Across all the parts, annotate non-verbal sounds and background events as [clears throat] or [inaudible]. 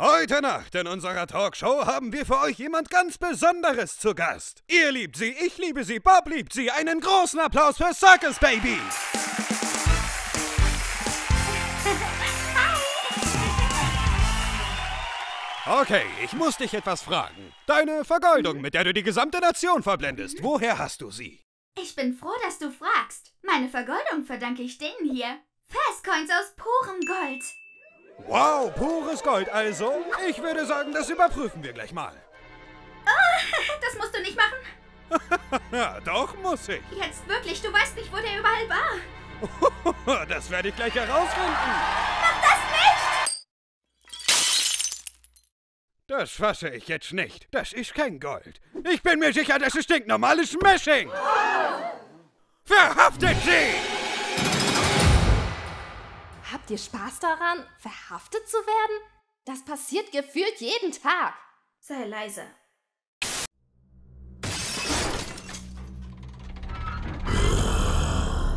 Heute Nacht in unserer Talkshow haben wir für euch jemand ganz Besonderes zu Gast. Ihr liebt sie, ich liebe sie, Bob liebt sie. Einen großen Applaus für Circus Baby. Okay, ich muss dich etwas fragen. Deine Vergoldung, mit der du die gesamte Nation verblendest, woher hast du sie? Ich bin froh, dass du fragst. Meine Vergoldung verdanke ich denen hier. Fastcoins aus purem Gold. Wow, pures Gold also. Ich würde sagen, das überprüfen wir gleich mal. Oh, das musst du nicht machen. [laughs] doch muss ich. Jetzt wirklich, du weißt nicht, wo der überall war. [laughs] das werde ich gleich herausfinden. Mach das nicht! Das fasse ich jetzt nicht. Das ist kein Gold. Ich bin mir sicher, das ist stinknormales Smashing. Verhaftet sie! Habt ihr Spaß daran, verhaftet zu werden? Das passiert gefühlt jeden Tag. Sei leise.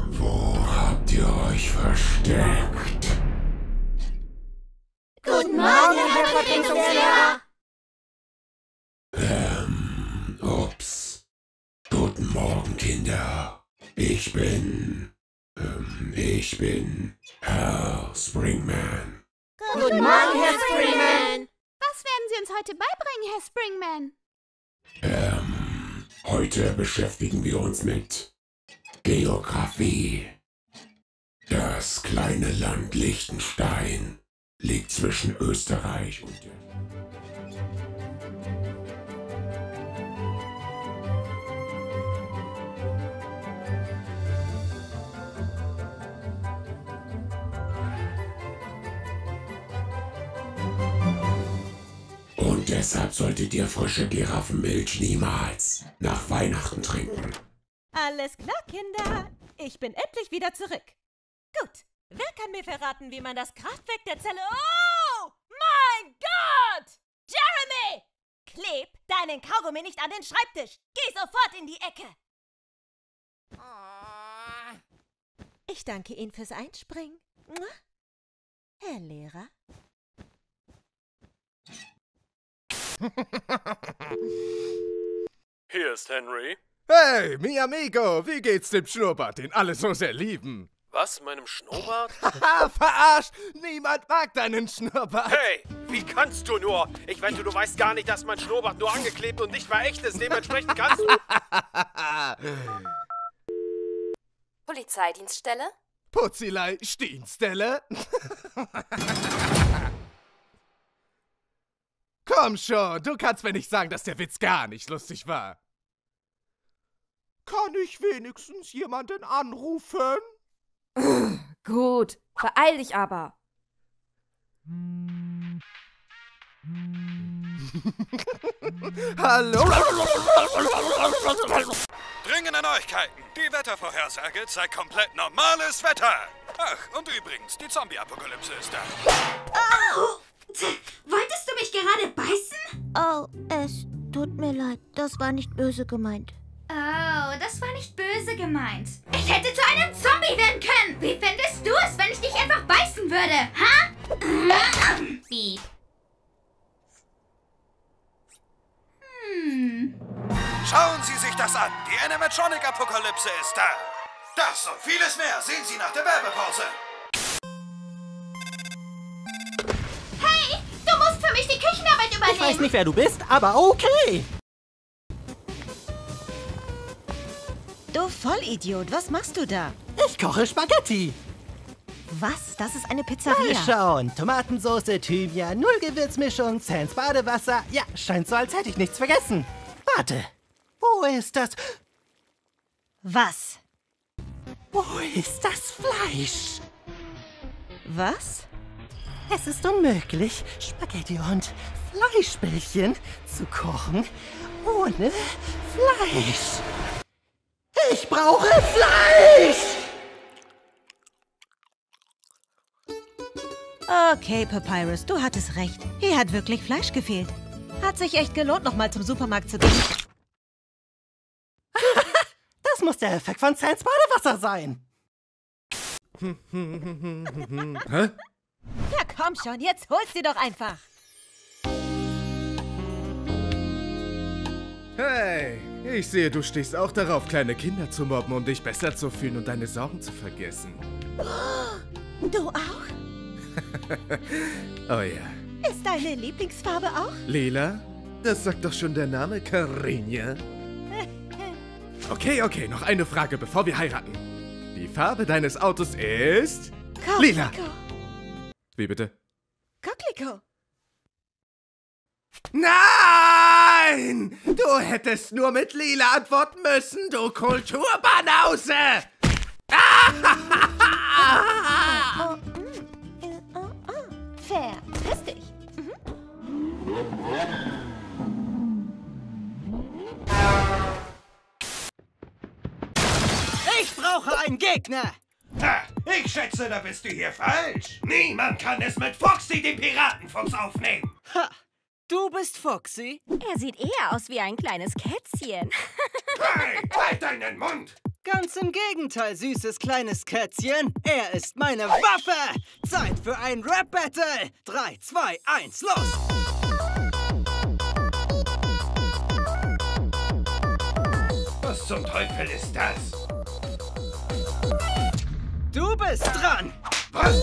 Wo habt ihr euch versteckt? Guten Morgen, Herr Vertretungslehrer. Ähm, ups. Guten Morgen, Kinder. Ich bin ich bin Herr Springman. Guten Morgen, Herr Springman. Was werden Sie uns heute beibringen, Herr Springman? Ähm, heute beschäftigen wir uns mit Geografie. Das kleine Land Liechtenstein liegt zwischen Österreich und der deshalb solltet ihr frische Giraffenmilch niemals nach Weihnachten trinken. Alles klar, Kinder. Ich bin endlich wieder zurück. Gut. Wer kann mir verraten, wie man das Kraftwerk der Zelle... Oh! Mein Gott! Jeremy! Kleb deinen Kaugummi nicht an den Schreibtisch. Geh sofort in die Ecke. Ich danke Ihnen fürs Einspringen. Herr Lehrer. Hier ist Henry. Hey, mi amigo, wie geht's dem Schnurrbart, den alle so sehr lieben? Was, meinem Schnurrbart? [laughs] Haha, verarscht! Niemand mag deinen Schnurrbart! Hey, wie kannst du nur? Ich wette, du weißt gar nicht, dass mein Schnurrbart nur angeklebt und nicht mal echt ist. Dementsprechend kannst du... Polizeidienststelle? Putzilei Stienstelle? [laughs] Komm schon, du kannst mir nicht sagen, dass der Witz gar nicht lustig war. Kann ich wenigstens jemanden anrufen? [laughs] Gut, beeil dich aber. [laughs] Hallo? Dringende Neuigkeiten. Die Wettervorhersage zeigt komplett normales Wetter. Ach, und übrigens, die Zombie-Apokalypse ist da. Oh! Du mich gerade beißen? Oh, es tut mir leid. Das war nicht böse gemeint. Oh, das war nicht böse gemeint. Ich hätte zu einem Zombie werden können. Wie findest du es, wenn ich dich einfach beißen würde? Ha? Piep. Hm. Schauen Sie sich das an. Die Animatronic-Apokalypse ist da. Das und vieles mehr sehen Sie nach der Werbepause. Weiß nicht, wer du bist, aber okay. Du Vollidiot, was machst du da? Ich koche Spaghetti. Was? Das ist eine Mal Pizzeria. schauen. Tomatensauce, Thymian, Nullgewürzmischung, Sans Badewasser. Ja, scheint so, als hätte ich nichts vergessen. Warte. Wo ist das? Was? Wo ist das Fleisch? Was? Es ist unmöglich, Spaghetti und Fleischbällchen zu kochen ohne Fleisch. Ich brauche Fleisch! Okay, Papyrus, du hattest recht. Hier hat wirklich Fleisch gefehlt. Hat sich echt gelohnt, nochmal zum Supermarkt zu gehen. [laughs] Das muss der Effekt von Sans Badewasser sein. Hä? Ja, komm schon, jetzt hol's dir doch einfach. Hey, ich sehe, du stehst auch darauf, kleine Kinder zu mobben, um dich besser zu fühlen und deine Sorgen zu vergessen. Du auch? [laughs] oh ja. Ist deine Lieblingsfarbe auch? Lila? Das sagt doch schon der Name Karinja. [laughs] Okay, okay, noch eine Frage, bevor wir heiraten. Die Farbe deines Autos ist... Lila. Wie bitte? Coquelicot. Nein! Du hättest nur mit Lila antworten müssen, du Kulturbanause! Oh, mm, äh, oh, oh. Verpiss dich. Ich brauche einen Gegner! Ha, ich schätze, da bist du hier falsch. Niemand kann es mit Foxy, dem Piratenfuchs, aufnehmen. Ha! Du bist Foxy? Er sieht eher aus wie ein kleines Kätzchen. [laughs] Hey, halt deinen Mund! Ganz im Gegenteil, süßes kleines Kätzchen. Er ist meine Waffe! Zeit für ein Rap-Battle! 3, 2, 1, los! Was zum Teufel ist das? Du bist dran! Was?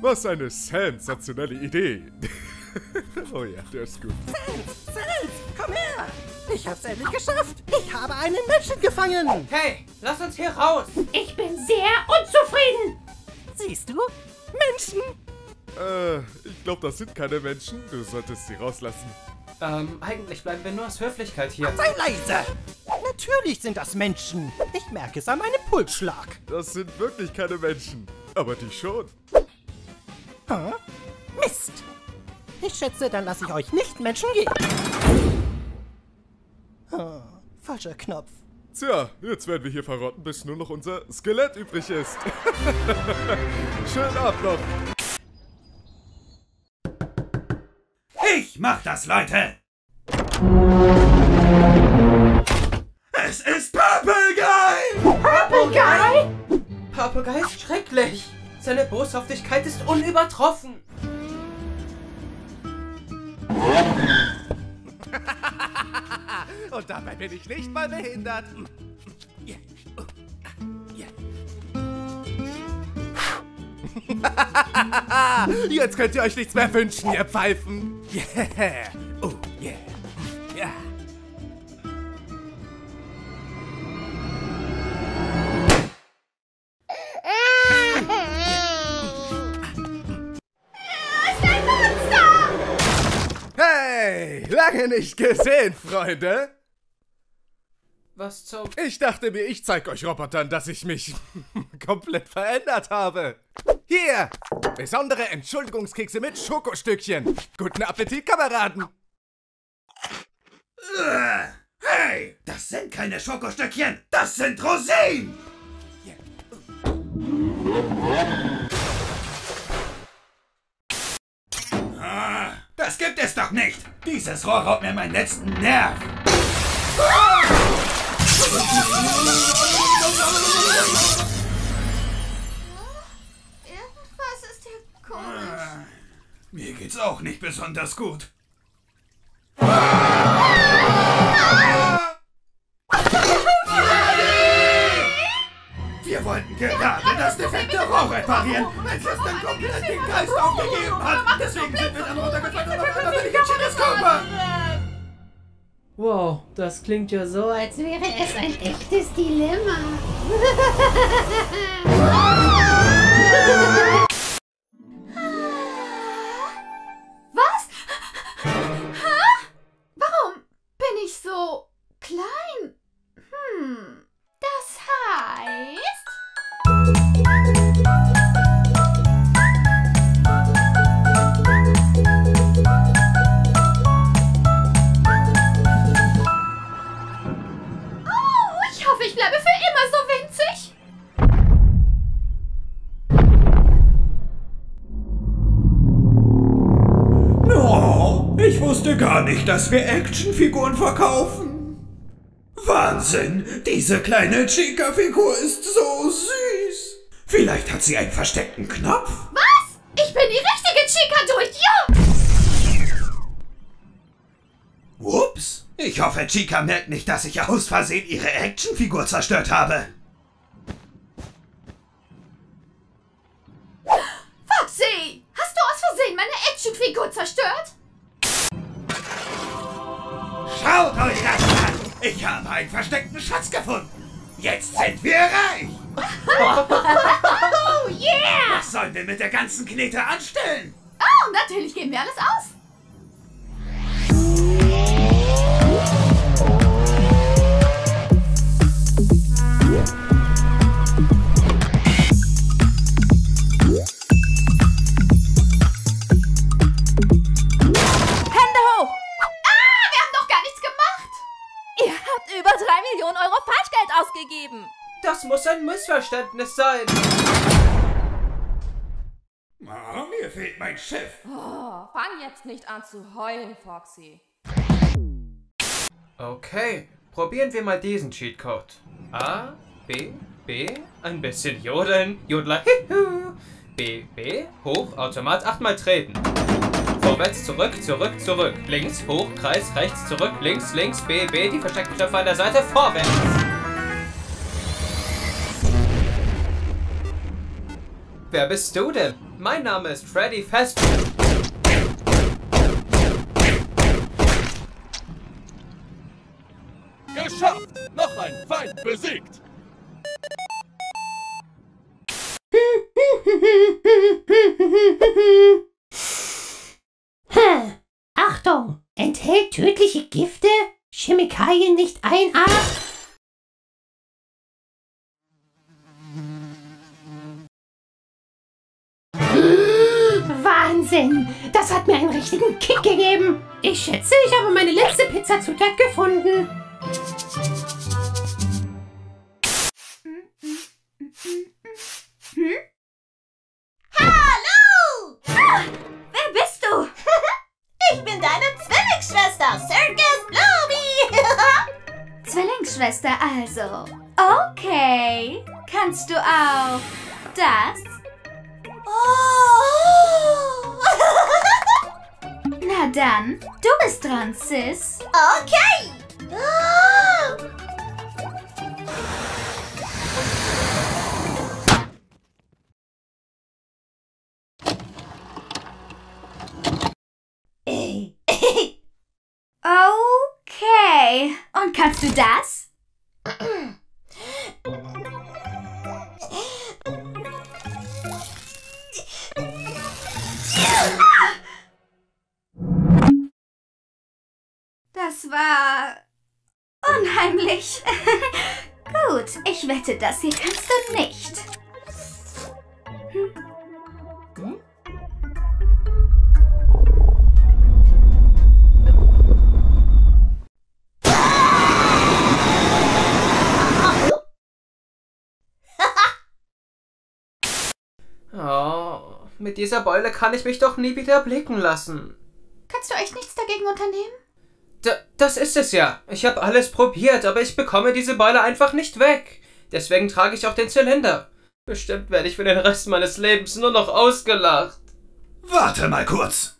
Was eine sensationelle Idee. [laughs] oh ja, der ist gut. Sans, komm her! Ich hab's endlich geschafft! Ich habe einen Menschen gefangen! Hey, lass uns hier raus! Ich bin sehr unzufrieden. Siehst du? Menschen! Äh, ich glaube, das sind keine Menschen. Du solltest sie rauslassen. Ähm, eigentlich bleiben wir nur aus Höflichkeit hier. Sei leise! Natürlich sind das Menschen. Ich merke es an meinem Pulsschlag. Das sind wirklich keine Menschen. Aber die schon. Hä? Mist! Ich schätze, dann lasse ich euch nicht Menschen gehen. Hm, falscher Knopf. Tja, jetzt werden wir hier verrotten, bis nur noch unser Skelett übrig ist. [laughs] Schönen Abend noch. Ich mach das, Leute! Es ist Purple Guy! Purple Guy? Purple Guy ist schrecklich. Seine Boshaftigkeit ist unübertroffen. [laughs] Und dabei bin ich nicht mal behindert. [laughs] Jetzt könnt ihr euch nichts mehr wünschen, ihr Pfeifen. Yeah. Lange nicht gesehen, Freunde. Was zum... Ich dachte mir, ich zeig euch Robotern, dass ich mich [laughs] komplett verändert habe. Hier, besondere Entschuldigungskekse mit Schokostückchen. Guten Appetit, Kameraden. Hey, das sind keine Schokostückchen, das sind Rosinen! Ah, Das gibt es doch nicht! Dieses Rohr raubt mir meinen letzten Nerv! Irgendwas ist hier komisch. Mir geht's auch nicht besonders gut. Gerade das defekte Rohr reparieren, als es dann komplett den Geist aufgegeben hat. Deswegen sind wir dann runtergefallen und auf einmal bin ich. Wow, das klingt ja so, als... Als wäre es ein echtes Dilemma. [laughs] nicht, dass wir Actionfiguren verkaufen. Wahnsinn, diese kleine Chica-Figur ist so süß. Vielleicht hat sie einen versteckten Knopf. Was? Ich bin die richtige Chica, du Idiot! Ups. Ich hoffe, Chica merkt nicht, dass ich aus Versehen ihre Actionfigur zerstört habe. Foxy! Hast du aus Versehen meine Actionfigur zerstört? Schaut euch das an! Ich habe einen versteckten Schatz gefunden. Jetzt sind wir reich. [laughs] Oh yeah! Was sollen wir mit der ganzen Knete anstellen? Oh, natürlich geben wir alles aus. Ausgegeben. Das muss ein Missverständnis sein. Oh, mir fehlt mein Schiff. Oh, fang jetzt nicht an zu heulen, Foxy. Okay, probieren wir mal diesen Cheatcode. A, B, B, ein bisschen jodeln, Jodler, hihu. B, B, hoch, Automat, achtmal treten. Vorwärts, zurück, zurück, zurück. Links, hoch, Kreis, rechts, zurück, links, links, B, B, die versteckten Knöpfe an der Seite, vorwärts. Wer bist du denn? Mein Name ist Freddy Fazbear. Geschafft! Noch ein Feind besiegt! Hm. Achtung! Enthält tödliche Gifte? Chemikalien nicht einatmen? Wahnsinn! Das hat mir einen richtigen Kick gegeben. Ich schätze, ich habe meine letzte Pizzazutat gefunden. Hallo! Ah, wer bist du? [laughs] Ich bin deine Zwillingsschwester, Circus Blumy. [laughs] Zwillingsschwester also. Okay. Kannst du auch das? Na dann, du bist dran, Sis. Okay. Oh. [laughs] Okay. Und kannst du das? [clears throat] Das war unheimlich. [laughs] Gut, ich wette, das hier kannst du nicht. Hm? Oh, mit dieser Beule kann ich mich doch nie wieder blicken lassen. Kannst du echt nichts dagegen unternehmen? D das ist es ja. Ich habe alles probiert, aber ich bekomme diese Beule einfach nicht weg. Deswegen trage ich auch den Zylinder. Bestimmt werde ich für den Rest meines Lebens nur noch ausgelacht. Warte mal kurz.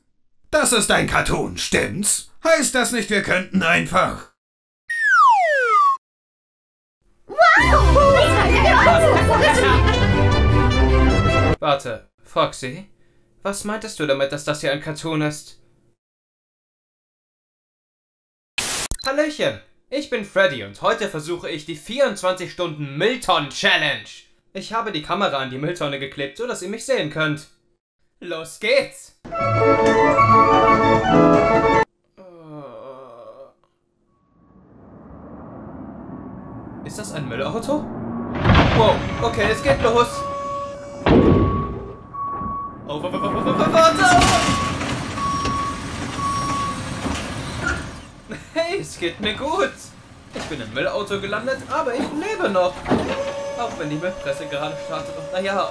Das ist ein Cartoon, stimmt's? Heißt das nicht, wir könnten einfach... Warte, Foxy, was meintest du damit, dass das hier ein Cartoon ist? Hallöchen, ich bin Freddy und heute versuche ich die 24 Stunden Mülltonnen Challenge. Ich habe die Kamera an die Mülltonne geklebt, so dass ihr mich sehen könnt. Los geht's! Ist das ein Müllauto? Wow, okay, es geht los. Oh, wa- wa- wa- wa- wa- warte! Hey, es geht mir gut. Ich bin im Müllauto gelandet, aber ich lebe noch. Auch wenn die Müllpresse gerade startet naja,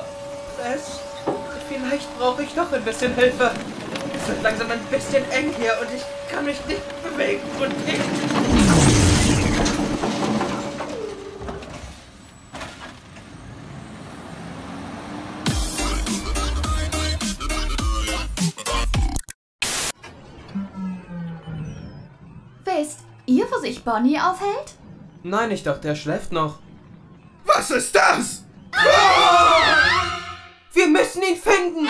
es... Vielleicht brauche ich doch ein bisschen Hilfe. wird langsam ein bisschen eng hier und ich kann mich nicht bewegen und ich... Wisst ihr, wo sich Bonnie aufhält? Nein, ich dachte, er schläft noch. Was ist das? Wir müssen ihn finden!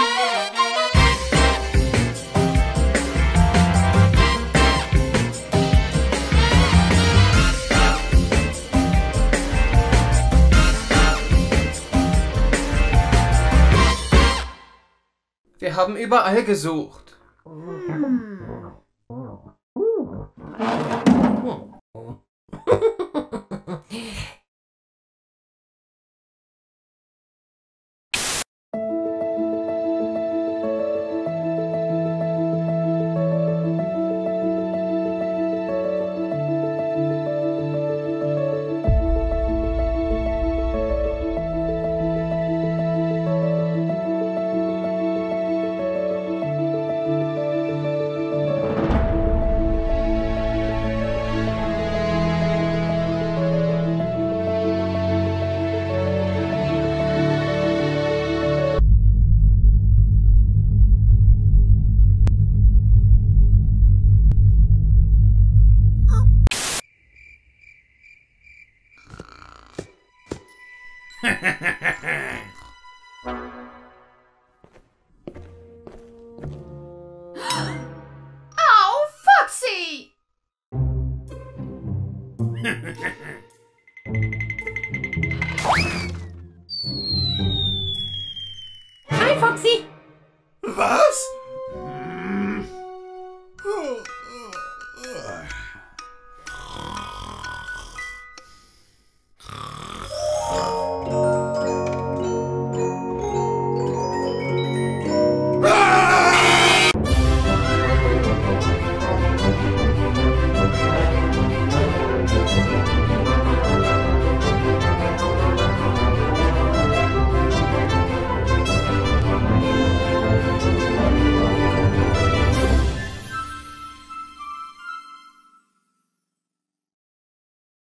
Wir haben überall gesucht. Au,